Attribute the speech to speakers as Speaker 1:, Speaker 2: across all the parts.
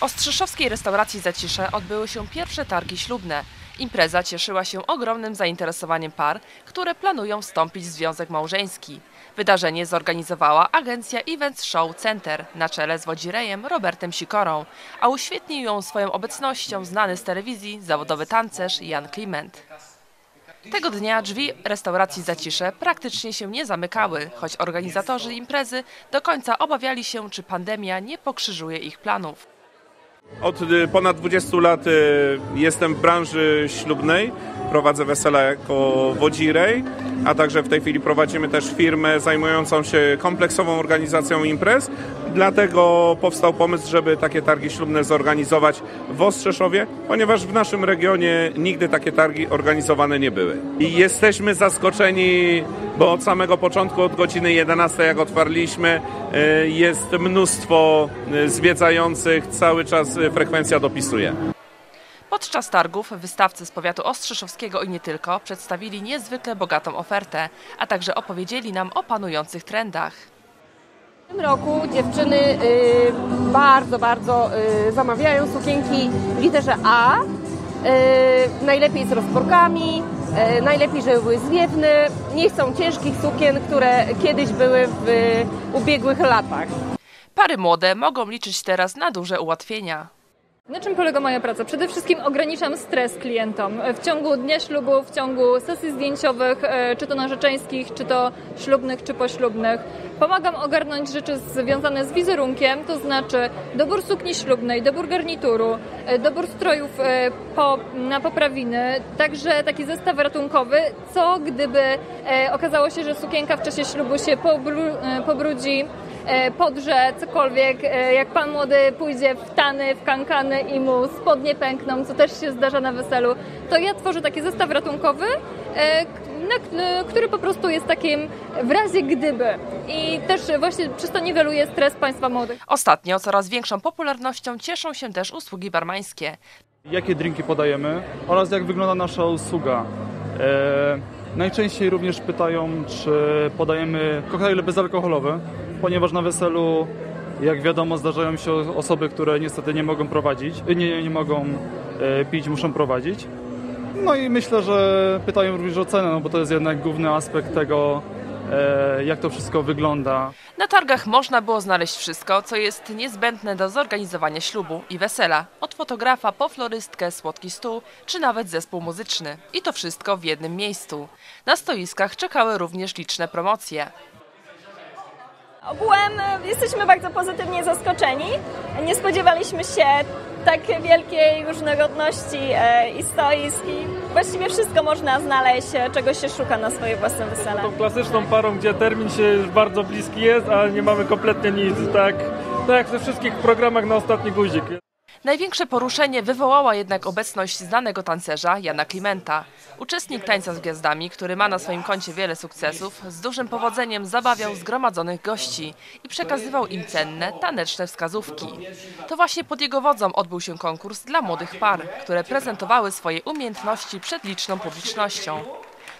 Speaker 1: Ostrzeszowskiej restauracji Zacisze odbyły się pierwsze targi ślubne. Impreza cieszyła się ogromnym zainteresowaniem par, które planują wstąpić w związek małżeński. Wydarzenie zorganizowała agencja Events Show Center na czele z wodzirejem Robertem Sikorą, a uświetnił ją swoją obecnością znany z telewizji zawodowy tancerz Jan Kliment. Tego dnia drzwi restauracji Zacisze praktycznie się nie zamykały, choć organizatorzy imprezy do końca obawiali się, czy pandemia nie pokrzyżuje ich planów.
Speaker 2: Od y, ponad 20 lat y, jestem w branży ślubnej. Prowadzę wesela jako wodzirej, a także w tej chwili prowadzimy też firmę zajmującą się kompleksową organizacją imprez. Dlatego powstał pomysł, żeby takie targi ślubne zorganizować w Ostrzeszowie, ponieważ w naszym regionie nigdy takie targi organizowane nie były. I jesteśmy zaskoczeni, bo od samego początku, od godziny 11 jak otwarliśmy, y, jest mnóstwo y, zwiedzających, cały czas y, frekwencja dopisuje.
Speaker 1: Podczas targów wystawcy z powiatu ostrzeszowskiego i nie tylko przedstawili niezwykle bogatą ofertę, a także opowiedzieli nam o panujących trendach.
Speaker 3: W tym roku dziewczyny y, bardzo, bardzo y, zamawiają sukienki w literze A. Y, najlepiej z rozporkami, y, najlepiej, żeby były zwiewne. Nie chcą ciężkich sukien, które kiedyś były w ubiegłych latach.
Speaker 1: Pary młode mogą liczyć teraz na duże ułatwienia.
Speaker 4: Na czym polega moja praca? Przede wszystkim ograniczam stres klientom. W ciągu dnia ślubu, w ciągu sesji zdjęciowych, e, czy to narzeczeńskich, czy to ślubnych, czy poślubnych. Pomagam ogarnąć rzeczy związane z wizerunkiem, to znaczy dobór sukni ślubnej, dobór garnituru, e, dobór strojów e, po, na poprawiny, także taki zestaw ratunkowy, co gdyby okazało się, że sukienka w czasie ślubu się pobru, pobrudzi, podrze, cokolwiek, e, jak pan młody pójdzie w tany, w kankany i mu spodnie pękną, co też się zdarza na weselu, to ja tworzę taki zestaw ratunkowy, e, który po prostu jest takim w razie gdyby. I też właśnie przez to niweluje stres państwa młodych.
Speaker 1: Ostatnio coraz większą popularnością cieszą się też usługi barmańskie.
Speaker 5: jakie drinki podajemy oraz jak wygląda nasza usługa. E, najczęściej również pytają, czy podajemy koktajle bezalkoholowe, ponieważ na weselu, jak wiadomo, zdarzają się osoby, które niestety nie mogą prowadzić, e, nie, nie mogą e, pić, muszą prowadzić. No i myślę, że pytają również o cenę, no bo to jest jednak główny aspekt tego, e, jak to wszystko wygląda.
Speaker 1: Na targach można było znaleźć wszystko, co jest niezbędne do zorganizowania ślubu i wesela. Od fotografa po florystkę, słodki stół, czy nawet zespół muzyczny. I to wszystko w jednym miejscu. Na stoiskach czekały również liczne promocje.
Speaker 6: Ogółem e, jesteśmy bardzo pozytywnie zaskoczeni. Nie spodziewaliśmy się tak wielkiej różnorodności e, i stoisk i właściwie wszystko można znaleźć, e, czego się szuka na swoje własne wesele.
Speaker 7: tą klasyczną parą, gdzie termin się już bardzo bliski jest, a nie mamy kompletnie nic. Tak, tak jak we wszystkich programach na ostatni guzik.
Speaker 1: Największe poruszenie wywołała jednak obecność znanego tancerza Jana Klimenta. Uczestnik tańca z gwiazdami, który ma na swoim koncie wiele sukcesów, z dużym powodzeniem zabawiał zgromadzonych gości i przekazywał im cenne, taneczne wskazówki. To właśnie pod jego wodzą odbył się konkurs dla młodych par, które prezentowały swoje umiejętności przed liczną publicznością.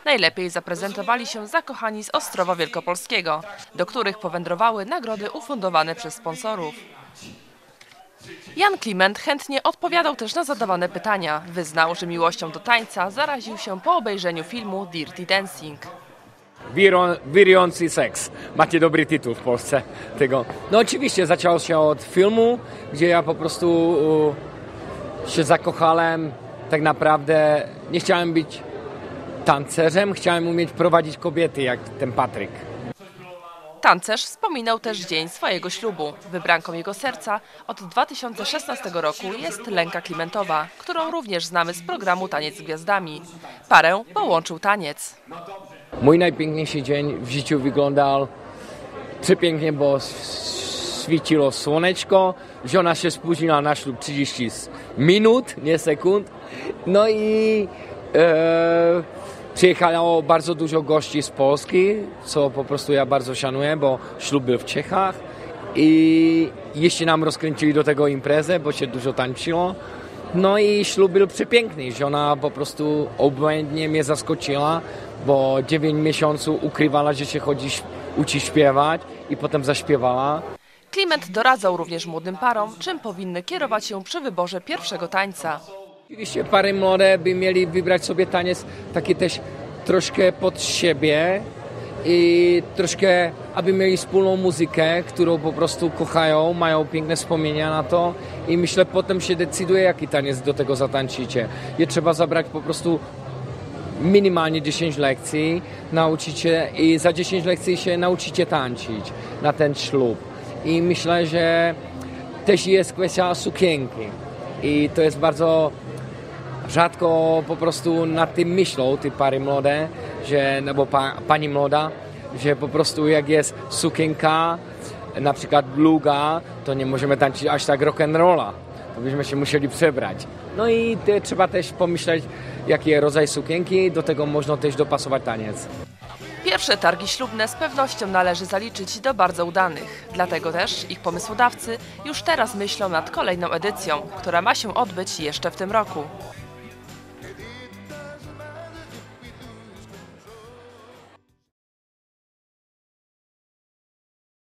Speaker 1: Najlepiej zaprezentowali się zakochani z Ostrowa Wielkopolskiego, do których powędrowały nagrody ufundowane przez sponsorów. Jan Kliment chętnie odpowiadał też na zadawane pytania. Wyznał, że miłością do tańca zaraził się po obejrzeniu filmu Dirty Dancing.
Speaker 8: Wirą- Wirujący seks. Macie dobry tytuł w Polsce tego. No oczywiście zaczęło się od filmu, gdzie ja po prostu się zakochałem. Tak naprawdę nie chciałem być tancerzem, chciałem umieć prowadzić kobiety jak ten Patryk.
Speaker 1: Tancerz wspominał też dzień swojego ślubu. Wybranką jego serca od 2016 roku jest Lenka Klimentowa, którą również znamy z programu Taniec z Gwiazdami. Parę połączył taniec.
Speaker 8: Mój najpiękniejszy dzień w życiu wyglądał przepięknie, bo świeciło słoneczko, żona się spóźniła na ślub 30 minut, nie sekund. No i e, przyjechało bardzo dużo gości z Polski, co po prostu ja bardzo szanuję, bo ślub był w Czechach i jeszcze nam rozkręcili do tego imprezę, bo się dużo tańczyło. No i ślub był przepiękny. Żona po prostu obłędnie mnie zaskoczyła, bo 9 miesięcy ukrywała, że się chodzi uczy śpiewać i potem zaśpiewała.
Speaker 1: Kliment doradzał również młodym parom, czym powinny kierować się przy wyborze pierwszego tańca.
Speaker 8: Oczywiście pary młode by mieli wybrać sobie taniec taki też troszkę pod siebie i troszkę, aby mieli wspólną muzykę, którą po prostu kochają, mają piękne wspomnienia na to i myślę potem się decyduje, jaki taniec do tego zatańczycie. Je trzeba zabrać po prostu minimalnie 10 lekcji, nauczyć się i za 10 lekcji się nauczycie tańczyć na ten ślub. I myślę, że też jest kwestia sukienki. I to jest bardzo rzadko po prostu nad tym myślą te pary młode, że, no bo pa, pani młoda, że po prostu jak jest sukienka, na przykład długa, to nie możemy tańczyć aż tak rock'n'rolla. To byśmy się musieli przebrać. No i te, trzeba też pomyśleć, jaki rodzaj sukienki, do tego można też dopasować taniec.
Speaker 1: Pierwsze targi ślubne z pewnością należy zaliczyć do bardzo udanych. Dlatego też ich pomysłodawcy już teraz myślą nad kolejną edycją, która ma się odbyć jeszcze w tym roku.